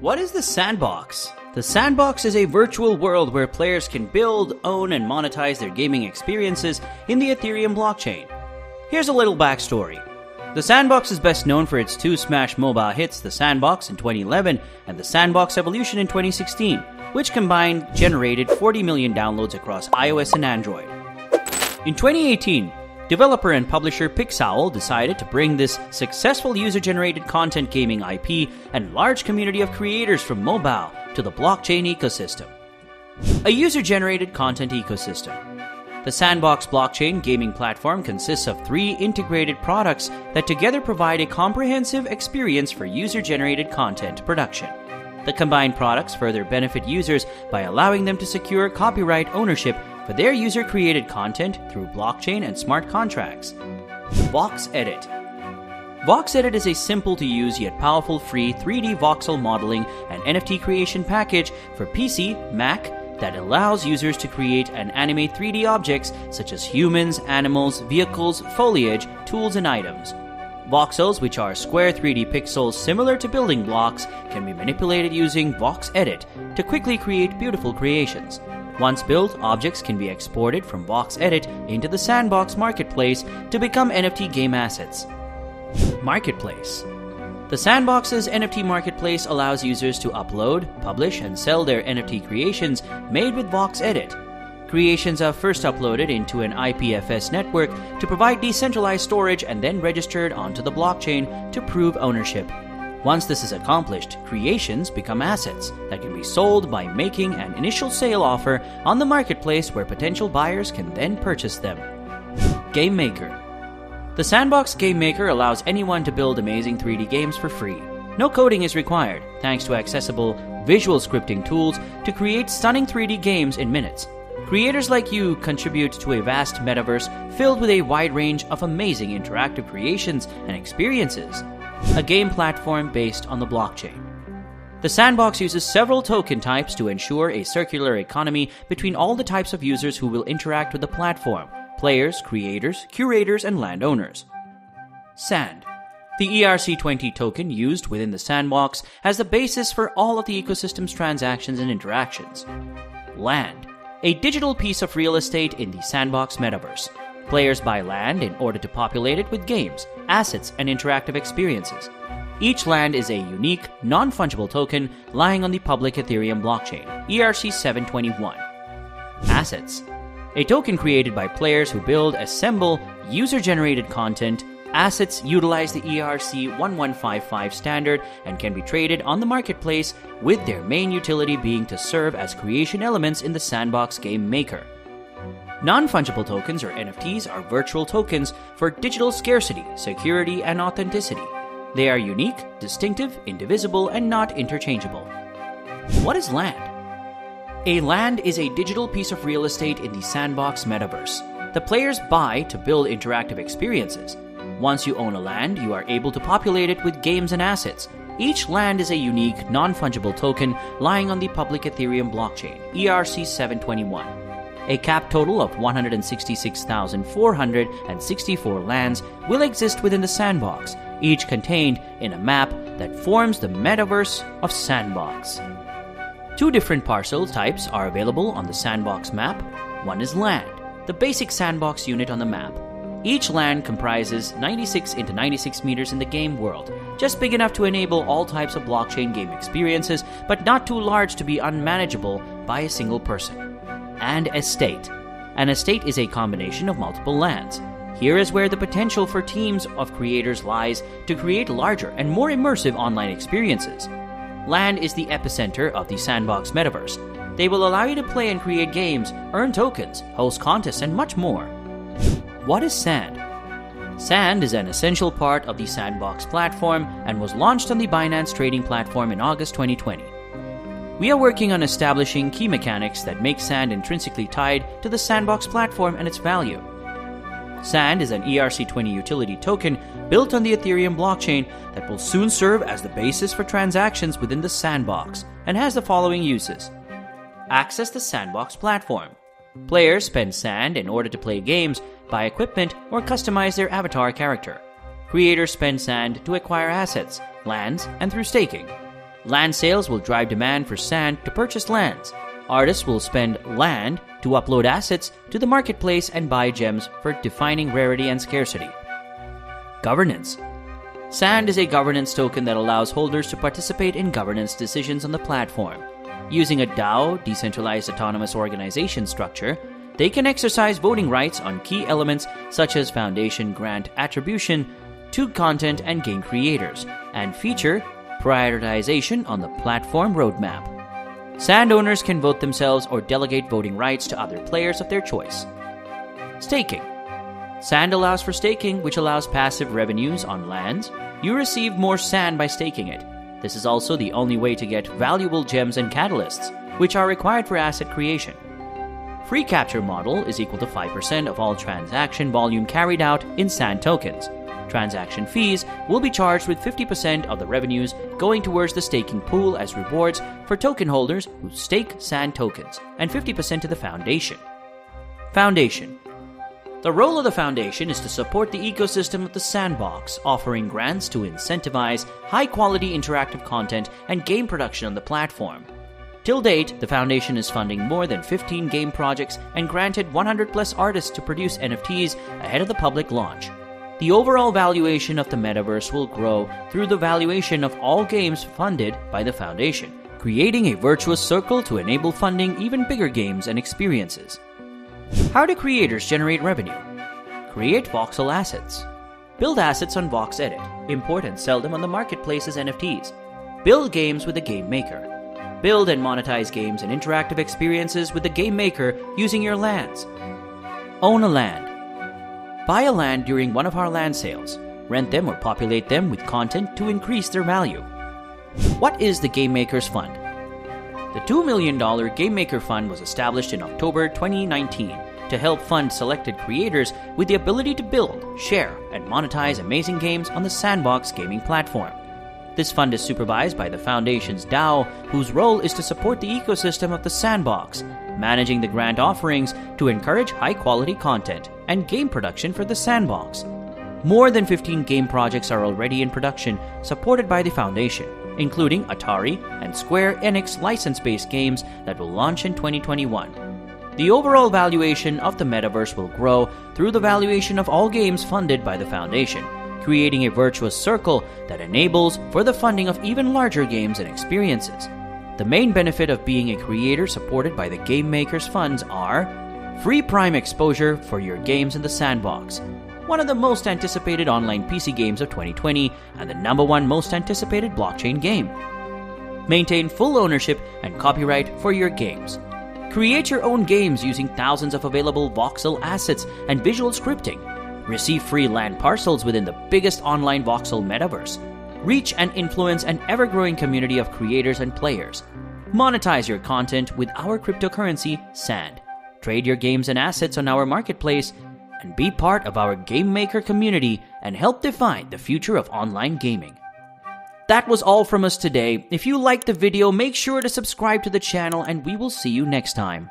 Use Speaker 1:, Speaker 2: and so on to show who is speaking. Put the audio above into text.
Speaker 1: What is the sandbox? The sandbox is a virtual world where players can build, own, and monetize their gaming experiences in the Ethereum blockchain. Here's a little backstory. The Sandbox is best known for its two Smash mobile hits, The Sandbox in 2011 and The Sandbox Evolution in 2016, which combined generated 40 million downloads across iOS and Android. In 2018, developer and publisher Pixowl decided to bring this successful user generated content gaming IP and large community of creators from mobile to the blockchain ecosystem. A user generated content ecosystem. The Sandbox blockchain gaming platform consists of three integrated products that together provide a comprehensive experience for user generated content production. The combined products further benefit users by allowing them to secure copyright ownership for their user created content through blockchain and smart contracts. Vox Edit Vox Edit is a simple to use yet powerful free 3D voxel modeling and NFT creation package for PC, Mac, that allows users to create and animate 3D objects such as humans, animals, vehicles, foliage, tools, and items. Voxels, which are square 3D pixels similar to building blocks, can be manipulated using Vox Edit to quickly create beautiful creations. Once built, objects can be exported from Vox Edit into the Sandbox Marketplace to become NFT game assets. Marketplace The Sandbox's NFT Marketplace allows users to upload, publish, and sell their NFT creations made with Vox Edit. Creations are first uploaded into an IPFS network to provide decentralized storage and then registered onto the blockchain to prove ownership. Once this is accomplished, creations become assets that can be sold by making an initial sale offer on the marketplace where potential buyers can then purchase them. Game Maker The Sandbox Game Maker allows anyone to build amazing 3D games for free. No coding is required, thanks to accessible visual scripting tools to create stunning 3D games in minutes. Creators like you contribute to a vast metaverse filled with a wide range of amazing interactive creations and experiences. A game platform based on the blockchain. The sandbox uses several token types to ensure a circular economy between all the types of users who will interact with the platform players, creators, curators, and landowners. Sand. The ERC20 token used within the sandbox has the basis for all of the ecosystem's transactions and interactions. Land. A digital piece of real estate in the sandbox metaverse. Players buy land in order to populate it with games, assets, and interactive experiences. Each land is a unique, non fungible token lying on the public Ethereum blockchain, ERC 721. Assets. A token created by players who build, assemble, user generated content. Assets utilize the ERC 1155 standard and can be traded on the marketplace, with their main utility being to serve as creation elements in the sandbox game maker. Non fungible tokens, or NFTs, are virtual tokens for digital scarcity, security, and authenticity. They are unique, distinctive, indivisible, and not interchangeable. What is land? A land is a digital piece of real estate in the sandbox metaverse. The players buy to build interactive experiences. Once you own a land, you are able to populate it with games and assets. Each land is a unique, non fungible token lying on the public Ethereum blockchain, ERC 721. A cap total of 166,464 lands will exist within the sandbox, each contained in a map that forms the metaverse of Sandbox. Two different parcel types are available on the Sandbox map. One is land, the basic sandbox unit on the map. Each land comprises 96 into 96 meters in the game world, just big enough to enable all types of blockchain game experiences, but not too large to be unmanageable by a single person. And estate. An estate is a combination of multiple lands. Here is where the potential for teams of creators lies to create larger and more immersive online experiences. Land is the epicenter of the Sandbox metaverse. They will allow you to play and create games, earn tokens, host contests, and much more. What is Sand? Sand is an essential part of the Sandbox platform and was launched on the Binance trading platform in August 2020. We are working on establishing key mechanics that make Sand intrinsically tied to the Sandbox platform and its value. Sand is an ERC20 utility token built on the Ethereum blockchain that will soon serve as the basis for transactions within the Sandbox and has the following uses Access the Sandbox platform. Players spend Sand in order to play games, buy equipment, or customize their avatar character. Creators spend Sand to acquire assets, lands, and through staking. Land sales will drive demand for sand to purchase lands. Artists will spend land to upload assets to the marketplace and buy gems for defining rarity and scarcity. Governance Sand is a governance token that allows holders to participate in governance decisions on the platform. Using a DAO, decentralized autonomous organization structure, they can exercise voting rights on key elements such as foundation grant attribution to content and game creators, and feature prioritization on the platform roadmap. Sand owners can vote themselves or delegate voting rights to other players of their choice. Staking Sand allows for staking, which allows passive revenues on lands. You receive more sand by staking it. This is also the only way to get valuable gems and catalysts, which are required for asset creation. Fee capture model is equal to 5% of all transaction volume carried out in sand tokens. Transaction fees will be charged with 50% of the revenues going towards the staking pool as rewards for token holders who stake sand tokens, and 50% to the foundation. Foundation the role of the Foundation is to support the ecosystem of the sandbox, offering grants to incentivize high quality interactive content and game production on the platform. Till date, the Foundation is funding more than 15 game projects and granted 100 plus artists to produce NFTs ahead of the public launch. The overall valuation of the metaverse will grow through the valuation of all games funded by the Foundation, creating a virtuous circle to enable funding even bigger games and experiences. How do creators generate revenue? Create voxel assets. Build assets on Vox Edit. Import and sell them on the marketplace as NFTs. Build games with a Game Maker. Build and monetize games and interactive experiences with the Game Maker using your lands. Own a land. Buy a land during one of our land sales. Rent them or populate them with content to increase their value. What is the Game Makers Fund? The $2 million Game Maker Fund was established in October 2019 to help fund selected creators with the ability to build, share, and monetize amazing games on the Sandbox gaming platform. This fund is supervised by the Foundation's DAO, whose role is to support the ecosystem of the Sandbox, managing the grant offerings to encourage high quality content and game production for the Sandbox. More than 15 game projects are already in production, supported by the Foundation including Atari and Square Enix license based games that will launch in 2021. The overall valuation of the metaverse will grow through the valuation of all games funded by the Foundation, creating a virtuous circle that enables for the funding of even larger games and experiences. The main benefit of being a creator supported by the Game Makers funds are free prime exposure for your games in the sandbox, one of the most anticipated online PC games of 2020 and the number one most anticipated blockchain game. Maintain full ownership and copyright for your games. Create your own games using thousands of available voxel assets and visual scripting. Receive free land parcels within the biggest online voxel metaverse. Reach and influence an ever growing community of creators and players. Monetize your content with our cryptocurrency, SAND. Trade your games and assets on our marketplace and be part of our Game Maker community and help define the future of online gaming. That was all from us today. If you liked the video, make sure to subscribe to the channel and we will see you next time.